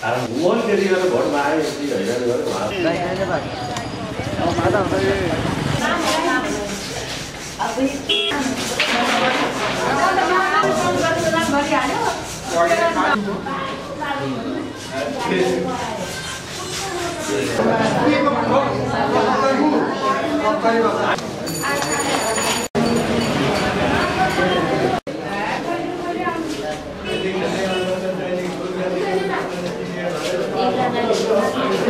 Vote माग्यो गरिहाल्यो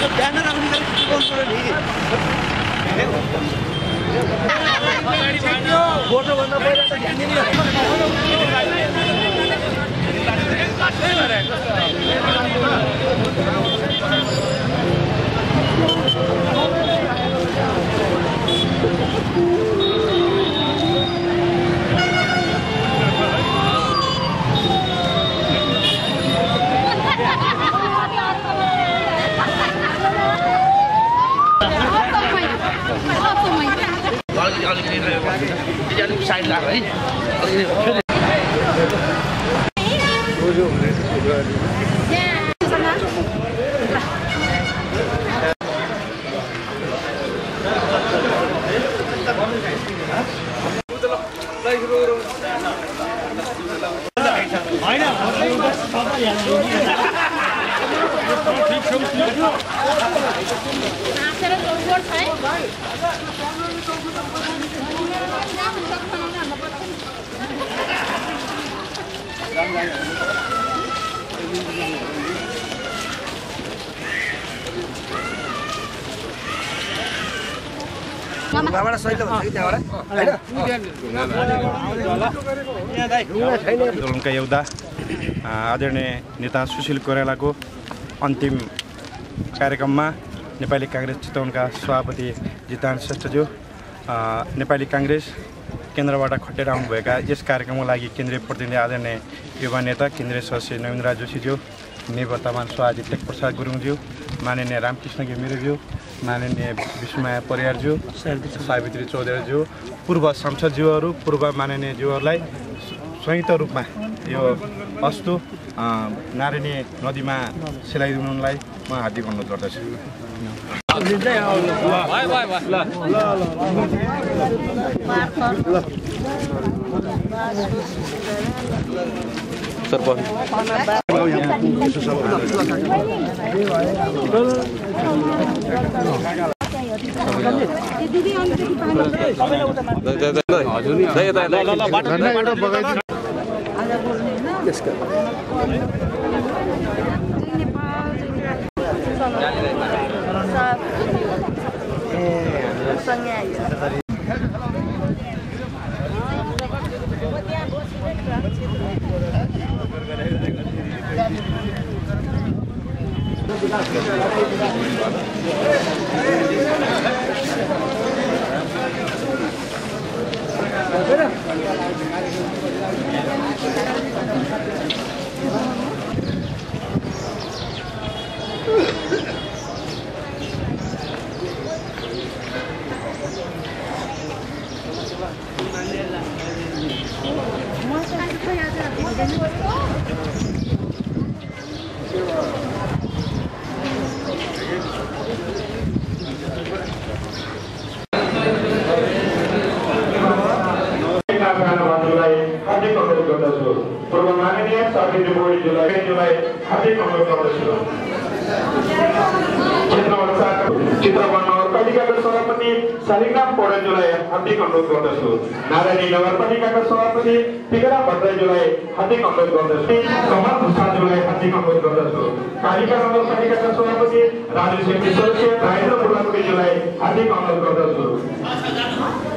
त्यो ब्यानर आउनेलाई के नि फोटोभन्दा पहिला त मैले त्यतिखेर गरेको आन्दोलनका योद्धा आदरणीय नेता सुशील कोइरालाको अन्तिम कार्यक्रममा नेपाली काङ्ग्रेस चितवनका सभापति जितान श्रेष्ठज्यू नेपाली काङ्ग्रेस केन्द्रबाट खटेर आउनुभएका यस कार्यक्रमको लागि केन्द्रीय प्रतिनिधि आदरणीय युवा नेता केन्द्रीय सदस्य नवीन्द्र जोशीज्यू निवर्तमान सभापति टेक प्रसाद गुरुङज्यू माननीय रामकृष्ण घिमिरेज्यू माननीय विष्णुमाया परियारज्यू सावित्री चौधरीज्यू पूर्व सांसदज्यूहरू पूर्व माननीय ज्यूहरूलाई संयुक्त रूपमा यो अस्तु नारायणी नदीमा सिलाइदिनुलाई म हार्दिक अनुरोध गर्दछु। माननीय Gracias. ज्यूलाई हार्दिक अनुरोध गर्दछु क्षेत्र अनुसार चित्रवन नगरपालिकाका सभापति शालिग्राम पौडेलज्यूलाई हार्दिक अनुरोध गर्दछु नारायणी नगरपालिकाका सभापति टिकरा भट्टराईज्यूलाई हार्दिक अनुरोध गर्दछु कमल भूषालज्यूलाई हार्दिक अनुरोध गर्दछु कालिका नगरपालिकाका सभापति राजु शेट्टी सदस्य राजेन्द्र बुढाकुटीज्यूलाई हार्दिक अनुरोध गर्दछु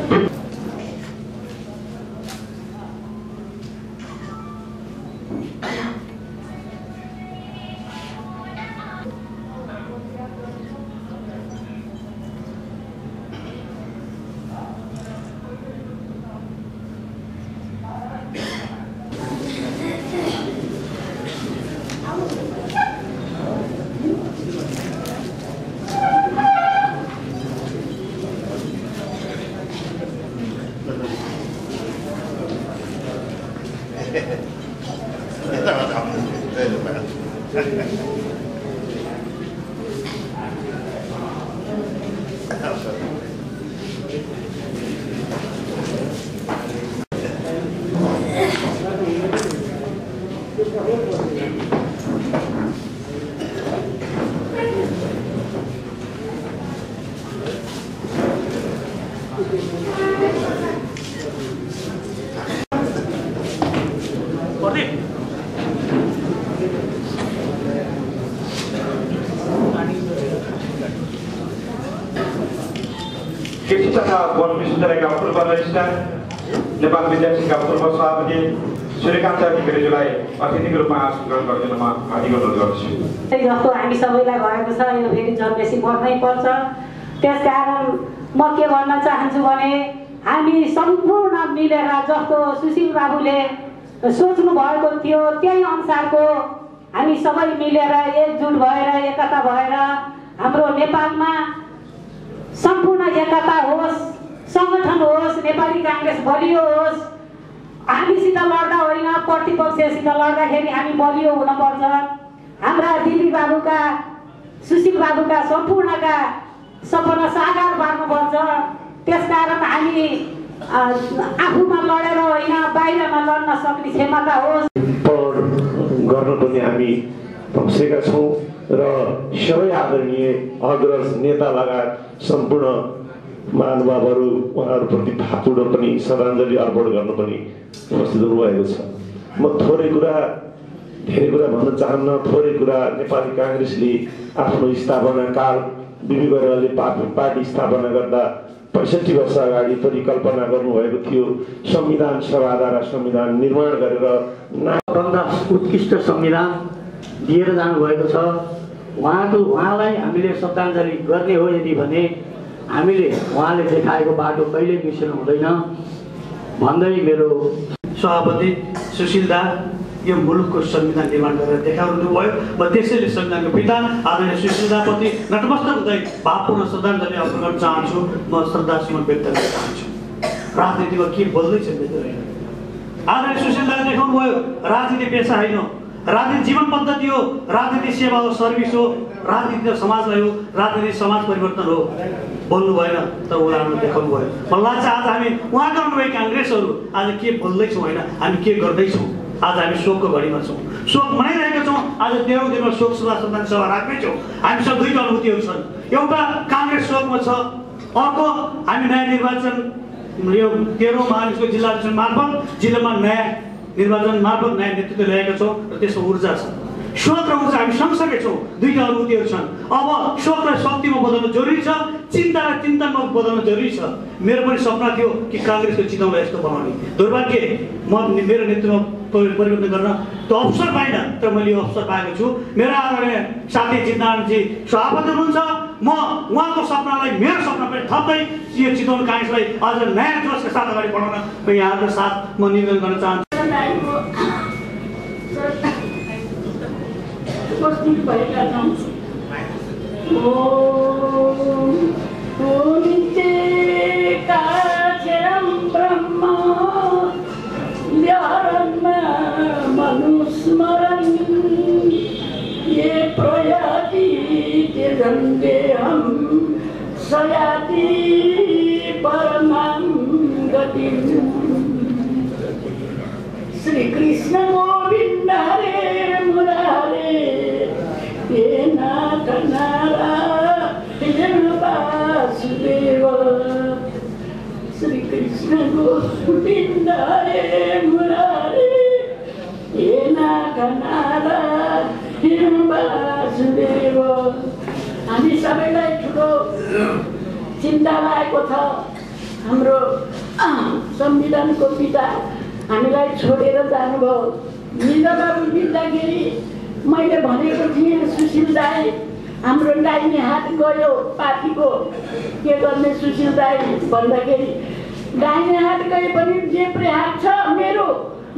रजिस्ट्रार नेपाल विद्यार्थीका पूर्व सभापति सूर्यकान्त अधिकारीज्यूलाई अतिथिको रूपमा आसन ग्रहण म हार्दिक अनुरोध गर्दछु जस्तो हामी सबैलाई भएको छ यो फेरि झन् बेसी बढ्नै पर्छ त्यस कारण म के भन्न चाहन्छु भने हामी सम्पूर्ण मिलेर जस्तो सुशील बाबुले सोच्नु भएको थियो त्यही अनुसारको हामी सबै मिलेर एकजुट भएर एकता भएर हाम्रो नेपालमा सम्पूर्ण एकता होस् सङ्गठन होस् नेपाली काङ्ग्रेस बलियो होस् हामीसित लड्दा होइन प्रतिपक्षसित लड्दाखेरि हामी बलियो हुनुपर्छ। हाम्रा दिदी बाबुका सुशील बाबुका सम्पूर्णका सपना साकार पार्नुपर्छ। त्यसकारण हामी आफूमा लडेर होइन बाहिरमा लड्न सक्ने क्षमता होस्। गर्न पनि हामी बसेका छौँ र सबै आदरणीय अग्रज नेता लगायत सम्पूर्ण महानुभावहरू उहाँहरूप्रति भातुड पनि श्रद्धाञ्जली अर्पण गर्न पनि उपस्थित हुनुभएको छ। म थोरै कुरा धेरै कुरा भन्न चाहन्न थोरै कुरा नेपाली काङ्ग्रेसले आफ्नो स्थापना काल बिबी गैराले पार्टी स्थापना गर्दा पैँसठी वर्ष अगाडि परिकल्पना गर्नुभएको थियो। संविधान सभाद्वारा संविधान निर्माण गरेर ना भन्दा उत्कृष्ट संविधान दिएर जानुभएको छ। उहाँको उहाँलाई हामीले श्रद्धाञ्जली गर्ने हो यदि भने हामीले उहाँले देखाएको बाटो कहिल्यै बिर्सनु हुँदैन। भन्दै मेरो सभापति सुशील दा यो मुलुकको संविधान निर्माण गरेर देखाउनु भयो म त्यसैले संविधानको पिता आदरणीय सुशील दाप्रति नतमस्तक हुँदै भावपूर्ण श्रद्धाञ्जली अर्पण गर्न चाहन्छु। म श्रद्धासुमन व्यक्त गर्न चाहन्छु। राजनीतिमा के बोल्दैछ आदरणीय सुशील दाले देखाउनु भयो राजनीति पेसा होइन। राजनीति जीवन पद्धति हो राजनीति सेवा हो सर्भिस हो राजनीति त समाजलाई हो राजनीति समाज परिवर्तन हो। बोल्नु भएन तर उहाँहरू देखाउनु भयो मलाई लाग्छ आज हामी उहाँका अनुभवी काङ्ग्रेसहरू आज के बोल्दैछौँ होइन हामी के गर्दैछौँ? आज हामी शोकको घडीमा छौँ। शोक मनाइरहेका छौँ। आज तेह्रौँ दिनमा शोक सभा श्रद्धाञ्जली सभा राख्नेछौँ। हामीसँग दुईवटा अनुभूतिहरू छन्। एउटा काङ्ग्रेस शोकमा छ अर्को हामी नयाँ निर्वाचन यो तेह्रौँ महानिसको जिल्ला मार्फत जिल्लामा नयाँ निर्वाचन मार्फत नयाँ नेतृत्व ल्याएका छौँ र त्यसमा ऊर्जा छ। स्रोत र ऊर्जा हामी सँगसँगै छौँ दुईवटा अनुभूतिहरू छन्। अब स्रोतलाई शक्तिमा बदल्नु जरुरी छ चिन्तालाई चिन्तनमा बदल्नु जरुरी छ। मेरो पनि सपना थियो कि काङ्ग्रेसको चितौँलाई यस्तो बनाउने दुर्भाग्य म मेरो नेतृत्वमा परि- परिवर्तन गर्न त्यो अवसर पाइनँ तर मैले यो अवसर पाएको छु। मेरो आदरणीय साथी जितनारायणजी सभापति हुनुहुन्छ। म उहाँको सपनालाई मेरो सपना पनि थप्दै यो चितवन काङ्ग्रेसलाई अझ नयाँ जोसका साथ अगाडि बढाउन म यहाँहरूको साथ म निवेदन गर्न चाहन्छु। उपस्थित भएका मनुस्मरन् ये प्रयाति त्यजन्तेऽहं स याति परमां गतिम् श्री कृष्ण गोविंद हरे मुरारे हे नाथ नारायण वासुदेव श्री कृष्ण गोविंद हरे मुरारे हे नाथ नारायण वासुदेव हामी सबैलाई ठुलो चिन्ता लागेको छ। हाम्रो संविधानको पिता हामीलाई छोडेर जानुभयो। मित्रबाबु बित्दाखेरि मैले भनेको थिएँ सुशील दाई हाम्रो दाहिने हात गयो पार्टीको के गर्ने सुशील दाई भन्दाखेरि दाहिने हात गए पनि जेप्रे हात छ मेरो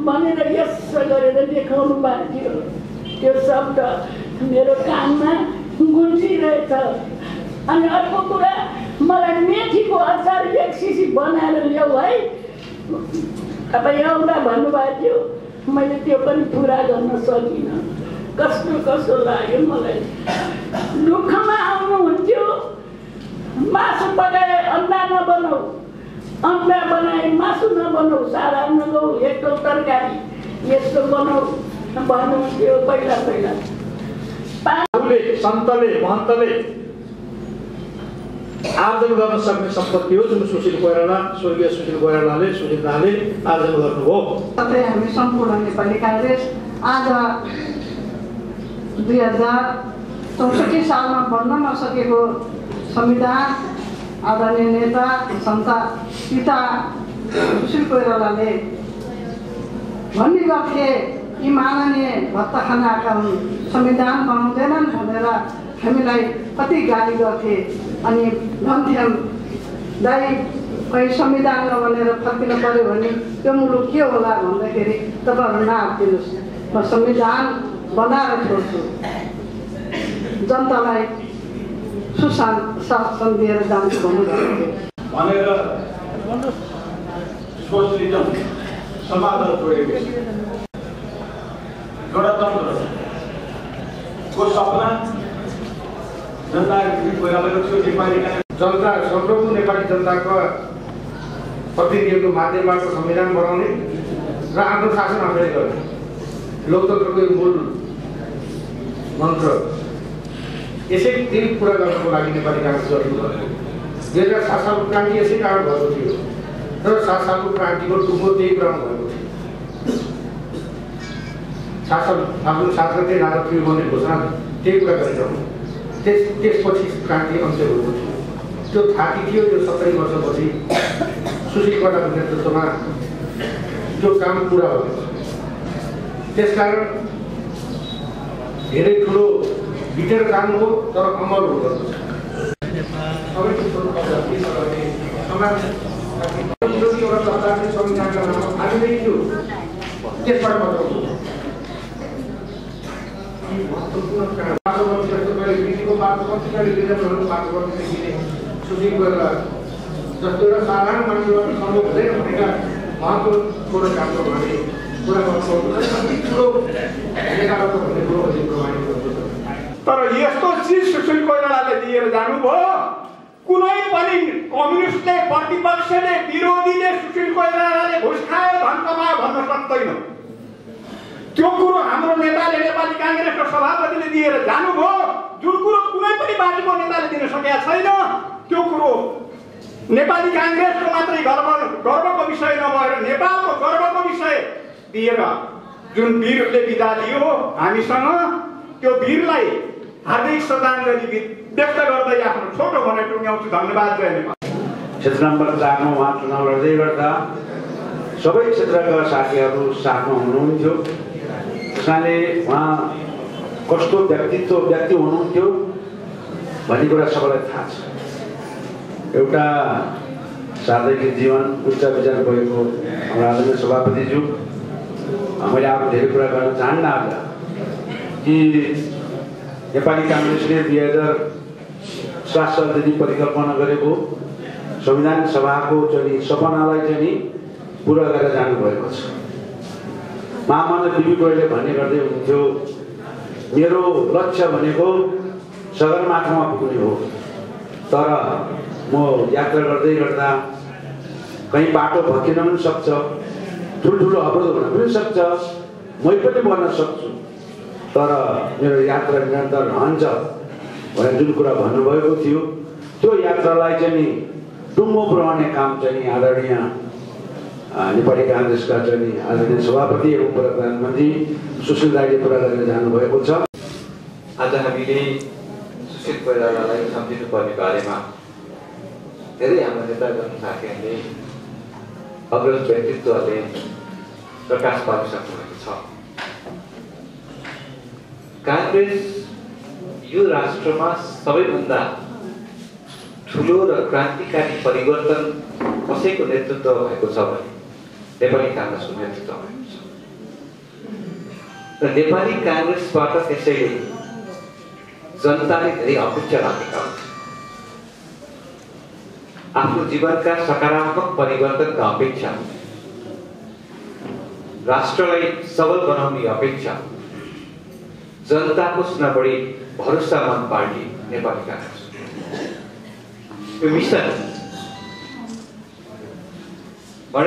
भनेर यस गरेर देखाउनु भएको थियो। त्यो शब्द मेरो कानमा गुन्जिरहेछ। अनि अर्को कुरा मलाई मेथीको अचार एक सिसी बनाएर ल्याऊ है। तपाईँ आउँदा भन्नुभएको थियो मैले त्यो पनि पुरा गर्न सकिनँ। कस्तो कस्तो लाग्यो मलाई। दुःखमा आउनुहुन्थ्यो। मासु पकाए अन्डा नबनाऊ। अन्डा बनाए मासु नबनाऊ। सारा नगौ यस्तो तरकारी यस्तो बनाऊ। भन्नुहुन्थ्यो पहिला पहिला। सन्तले महन्तले आर्जन गर्न सक्ने सम्पत्ति हो जुन सुशील कोइराला स्वर्गीय सुशील कोइरालाले सुशील दाले आर्जन गर्नुभयो साथै हामी सम्पूर्ण नेपाली काङ्ग्रेस आज दुई हजार चौसठी सालमा बन्न नसकेको संविधान आदरणीय नेता सन्ता पिता सुशील कोइरालाले भन्ने गर्थे यी माननीय भत्ता खानाका हुन् संविधान बनाउँदैनन् भनेर हामीलाई कति गाली गर्थे अनि भन्थ्यौँ दाइ खै संविधान नबनेर फर्किनु पऱ्यो भने त्यो मुलुक के होला भन्दाखेरि तपाईँहरू नआत्तिनुहोस्। म संविधान बनाएर छोड्छु। जनतालाई सुशान शासन दिएर जान्छु भन्नु भनेर गणतन्त्रको सपना जनता कोइरालाको थियो नेपाली जनता सर्वप्रथम नेपाली जनताको प्रतिनिधिको माध्यमबाट संविधान बनाउने र आफ्नो शासन आफैले गर्ने। लोकतन्त्रको यो मूल मन्त्र यसै त्यही पुरा गर्नको लागि नेपाली काङ्ग्रेस गर्नु भयो। दुई हजार सात सालको क्रान्ति यसै कारण भएको थियो र सात सालको क्रान्तिको टुङ्गो त्यही कुरामा भएको थियो। सात साल फाल्गुन सात गते राजा त्रिभुवन घोषणा त्यही कुरा गरिरहनु। त्यस त्यसपछि क्रान्ति अन्त्य भएको थियो त्यो थाती थियो त्यो सत्तरी वर्षपछि। सुशील कोइरालाको नेतृत्वमा त्यो काम पुरा भएको त्यसकारण धेरै ठुलो बितेर काम हो तर अमल हो। गर्नु सबैको सोध्नुपर्छ के छ भने समाज विरोधी एउटा सरकारले संविधानका नाममा फाली नै थियो त्यसबाट पार्श्ववर्ती जस्तो मैले कृतिको पार्श्ववर्तीकाले लिडरहरू पार्श्ववर्तीदेखि सुशील कोइराला जस्तो एउटा साधारण मान्छेबाट सम्भव हुँदैन भनेका महत्त्वपूर्ण काम भने पुरा गर्नु कति ठुलो नेताहरूको भन्ने कुरो अहिले प्रमाणित गर्दछ। तर यस्तो चिज सुशील कोइरालाले दिएर जानुभयो। कुनै पनि कम्युनिस्टले प्रतिपक्षले विरोधीले सुशील कोइरालाले घुस खायो धन कमायो भन्न सक्दैन। त्यो कुरो हाम्रो नेताले नेपाली काङ्ग्रेसको सभापतिले दिएर जानुभयो जुन कुरो कुनै पनि पार्टीको नेताले दिन सकेका छैन त्यो कुरो नेपाली काङ्ग्रेसको मात्रै गर्व गर्वको विषय नभएर नेपालको गर्वको विषय दिएर जुन वीरले बिदा दियो हामीसँग त्यो वीरलाई हार्दिक श्रद्धाञ्जली व्यक्त गर्दै आफ्नो छोटो भनाइ टुङ्ग्याउँछु। धन्यवाद जय नेपाल। क्षेत्र नम्बर चारमा उहाँ चुनाव लड्दै गर्दा सबै क्षेत्रका साथीहरू साथमा हुनुहुन्थ्यो। त्यसनाले उहाँ कस्तो व्यक्तित्व व्यक्ति हुनुहुन्थ्यो भन्ने कुरा सबैलाई थाहा छ। एउटा सार्वजनिक जीवन उच्च विचार भएको हाम्रो आदरणीय सभापतिज्यू मैले अब धेरै कुरा गर्न चाहन्न आज कि नेपाली काङ्ग्रेसले दुई हजार सात सालदेखि परिकल्पना गरेको संविधान सभाको चाहिँ सपनालाई चाहिँ पुरा गरेर जानुभएको छ। महामानव बिबी गोयले भन्ने गर्दै हुनुहुन्थ्यो मेरो लक्ष्य भनेको सगरमाथामा पुग्ने हो। तर म यात्रा गर्दै गर्दा कहीँ बाटो भत्किन पनि सक्छ ठुल्ठुलो अवरोध हुन पनि सक्छ मै पनि बन्न सक्छु। तर मेरो यात्रा निरन्तर रहन्छ भनेर जुन कुरा भन्नुभएको थियो त्यो यात्रालाई चाहिँ नि टुङ्गो पुऱ्याउने काम चाहिँ आदरणीय नेपाली काङ्ग्रेसका चाहिँ आदरणीय सभापति एवं प्रधानमन्त्री सुशील राईले पुरा गरेर जानुभएको छ। आज हामीले सुशील कोइरालालाई सम्झिनुपर्ने बारेमा धेरै हाम्रो नेतागण साथीहरूले अग्रज व्यक्तित्वहरूले प्रकाश पारिसक्नुभएको छ। काङ्ग्रेस यो राष्ट्रमा सबैभन्दा ठुलो र क्रान्तिकारी परिवर्तन कसैको नेतृत्व भएको छ भने नेपाली काङ्ग्रेसको नेतृत्व र नेपाली काङ्ग्रेसबाट त्यसैले जनताले धेरै अपेक्षा राखेका हुन्छन् आफ्नो जीवनका सकारात्मक परिवर्तनका अपेक्षा राष्ट्रलाई सबल बनाउने अपेक्षा जनताको सुना बढी भरोसामन पार्टी नेपाली काङ्ग्रेस यो मिसन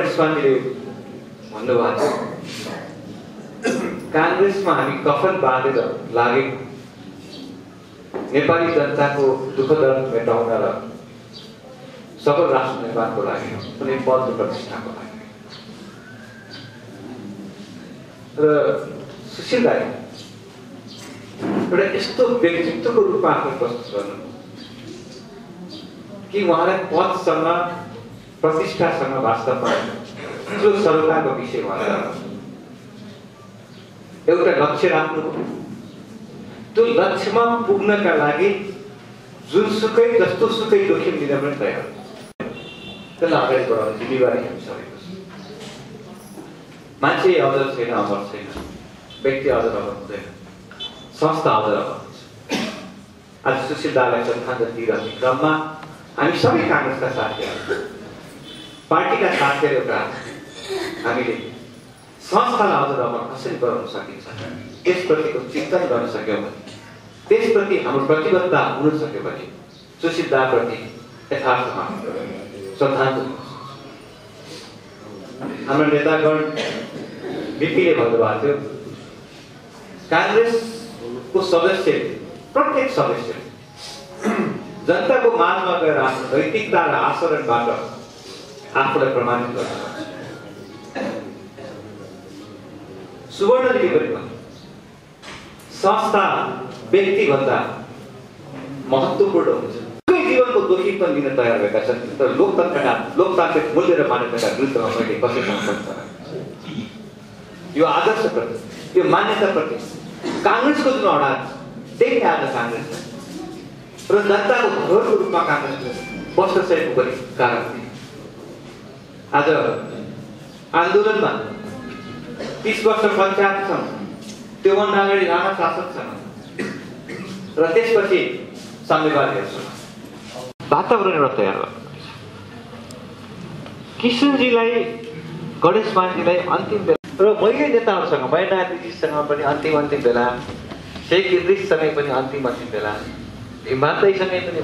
स्वामीले भन्नुभएको काङ्ग्रेसमा हामी कफन बाँधेर लागेको नेपाली जनताको दुःख दर्द मेटाउन र सबल राष्ट्र निर्माणको लागि कुनै पद प्रतिष्ठाको लागि। र सुशील राई एउटा यस्तो व्यक्तित्वको रूपमा आफू प्रस्तुत गर्नु। कि उहाँलाई पदसँग प्रतिष्ठासँग वास्तवमा जो सरोकारको विषय एउटा लक्ष्य राख्नु त्यो लक्ष्यमा पुग्नका लागि जुनसुकै जस्तो सुकै जोखिम लिन पनि तयार त्यसलाई अगाडि बढाउने जिम्मेवारी हामी सबैको छ मान्छे अझ छैन अमर छैन व्यक्ति अझ अमर हुँदैन संस्था अझ अमर आज सुशील दालाई श्रद्धाञ्जली दिइरहने क्रममा हामी सबै काङ्ग्रेसका साथीहरू पार्टीका साथीहरू एउटा हामीले संस्थालाई अझ अमर कसरी बनाउन सकिन्छ? त्यसप्रतिको चिन्तन गर्न सक्यौँ भने त्यसप्रति हाम्रो प्रतिबद्धता हुन सक्यो भने सुशील दाप्रति यथार्थमा श्रद्धाञ्जली हाम्रो नेतागण बिपीले भन्नुभएको थियो काङ्ग्रेसको सदस्य प्रत्येक सदस्य जनताको माझमा गएर आफ्नो नैतिकता र आचरणबाट आफूलाई प्रमाणित गर्न सुवर्णले भन्यो संस्था व्यक्तिभन्दा महत्त्वपूर्ण हुन्छ। जीवनको जोखिम पनि लिन तयार भएका छन् तर लोकतन्त्रका लोकतान्त्रिक मूल्य र मान्यताका विरुद्धमा मैले कसैसँग यो आदर्शप्रति यो मान्यताप्रति काङ्ग्रेसको जुन अडान त्यही आज काङ्ग्रेस र जनताको घरको रूपमा काङ्ग्रेसले बस्न सकेको पनि कारण आज आन्दोलनमा तिस वर्ष पञ्चायतसँग त्योभन्दा अगाडि राणा शासकसँग र त्यसपछि साम्यवादीहरूसँग वातावरण एउटा तयार गर्नु किसनजीलाई गणेश मानजीलाई अन्तिम बेला र मैले नेताहरूसँग मैनाजीसँग पनि अन्तिम अन्तिम बेला शेख इद्रिससँगै पनि अन्तिम अन्तिम बेला हिमालयसँगै पनि